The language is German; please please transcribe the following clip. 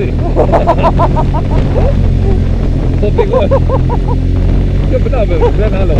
Sim. Pobiegłem. Nie brałem, granalo.